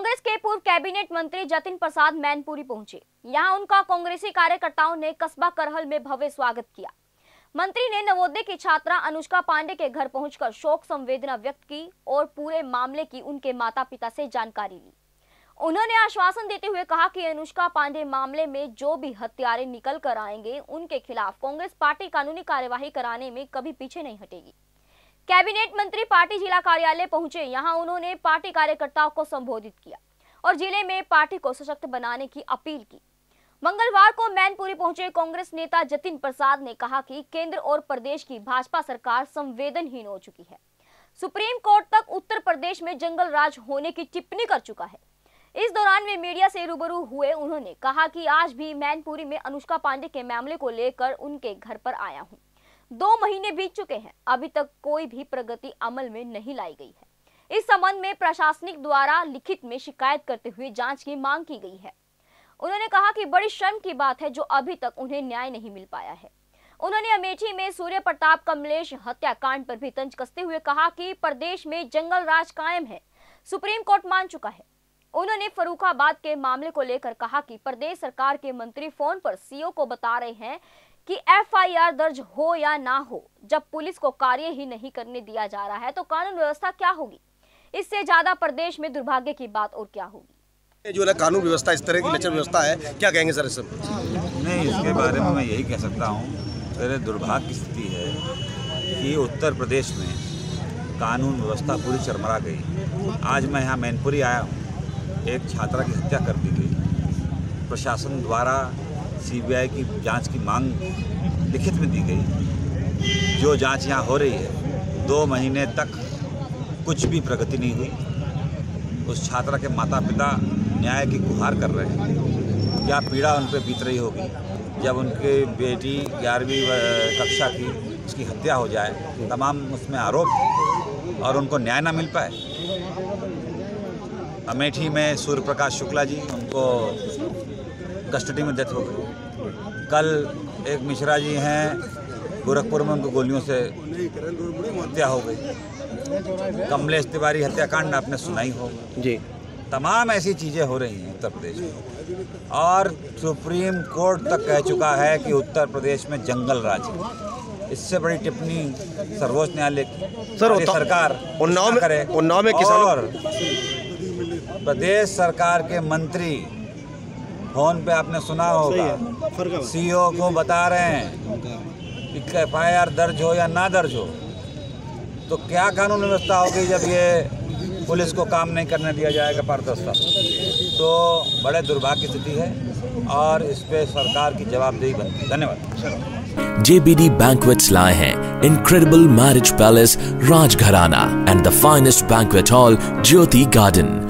कांग्रेस के पूर्व कैबिनेट मंत्री जतिन प्रसाद मैनपुरी पहुँचे। यहाँ उनका कांग्रेसी कार्यकर्ताओं ने कस्बा करहल में भव्य स्वागत किया। मंत्री ने नवोदय की छात्रा अनुष्का पांडे के घर पहुंचकर शोक संवेदना व्यक्त की और पूरे मामले की उनके माता पिता से जानकारी ली। उन्होंने आश्वासन देते हुए कहा कि अनुष्का पांडे मामले में जो भी हत्यारे निकल कर आएँगे, उनके खिलाफ कांग्रेस पार्टी कानूनी कार्यवाही कराने में कभी पीछे नहीं हटेगी। कैबिनेट मंत्री पार्टी जिला कार्यालय पहुँचे। यहाँ उन्होंने पार्टी कार्यकर्ताओं को संबोधित किया और ज़िले में पार्टी को सशक्त बनाने की अपील की। मंगलवार को मैनपुरी पहुँचे कांग्रेस नेता जतिन प्रसाद ने कहा कि केंद्र और प्रदेश की भाजपा सरकार संवेदनहीन हो चुकी है। सुप्रीम कोर्ट तक उत्तर प्रदेश में जंगल राज होने की टिप्पणी कर चुका है। इस दौरान वे मीडिया से रूबरू हुए। उन्होंने कहा कि आज भी मैनपुरी में अनुष्का पांडे के मामले को लेकर उनके घर पर आया हूँ। दो महीने बीत चुके हैं, अभी तक कोई भी प्रगति अमल में नहीं लाई गई है। इस संबंध में प्रशासनिक द्वारा लिखित में शिकायत करते हुए जाँच की मांग की गई है। उन्होंने कहा कि बड़ी शर्म की बात है जो अभी तक उन्हें न्याय नहीं मिल पाया है। उन्होंने अमेठी में सूर्य प्रताप कमलेश हत्याकांड पर भी तंज कसते हुए कहा कि प्रदेश में जंगल राज कायम है, सुप्रीम कोर्ट मान चुका है। उन्होंने फरुखाबाद के मामले को लेकर कहा कि प्रदेश सरकार के मंत्री फ़ोन पर सीओ को बता रहे हैं कि एफआईआर दर्ज हो या ना हो जब पुलिस को कार्य ही नहीं करने दिया जा रहा है तो कानून व्यवस्था क्या होगी? इससे ज़्यादा प्रदेश में दुर्भाग्य की बात और क्या होगी? जो है कानून व्यवस्था इस तरह की लचर व्यवस्था है क्या कहेंगे सर इस सब नहीं इसके बारे में मैं यही कह सकता हूँ मेरे दुर्भाग्य की स्थिति है कि उत्तर प्रदेश में कानून व्यवस्था पूरी चरमरा गई। आज मैं यहाँ मैनपुरी आया हूँ एक छात्रा की हत्या कर दी गई। प्रशासन द्वारा सीबीआई की जाँच की मांग लिखित में दी गई। जो जाँच यहाँ हो रही है, दो महीने तक कुछ भी प्रगति नहीं हुई। उस छात्रा के माता पिता न्याय की गुहार कर रहे हैं। क्या पीड़ा उन पर बीत रही होगी? जब उनकी बेटी ग्यारहवीं कक्षा की उसकी हत्या हो जाए, तमाम उसमें आरोप और उनको न्याय ना मिल पाए। अमेठी में सूर्य प्रकाश शुक्ला जी, उनको कस्टडी में डेथ हो गई। कल एक मिश्रा जी हैं गोरखपुर में उनको गोलियों से हत्या हो गई। कमलेश तिवारी हत्याकांड आपने सुनाई हो। जी। तमाम ऐसी चीज़ें हो रही हैं उत्तर प्रदेश में। और सुप्रीम कोर्ट तक कह चुका है कि उत्तर प्रदेश में जंगल राज है इससे बड़ी टिप्पणी सर्वोच्च न्यायालय की। सर, सरकार उन्नाव में- करे? उन्नाव में किसानों- और प्रदेश सरकार के मंत्री फ़ोन पे आपने सुना होगा। सीओ को बता रहे हैं कि एफ़ आई आर दर्ज हो या ना दर्ज हो तो क्या कानून व्यवस्था होगी जब ये पुलिस को काम नहीं करने दिया जाएगा पारदर्शिता? तो बड़े दुर्भाग्य स्थिति है और इस पे सरकार की जवाबदेही बनती है। धन्यवाद। JBD Banquets lie हैं incredible marriage palace Rajgharana and the finest banquet hall Jyoti Garden.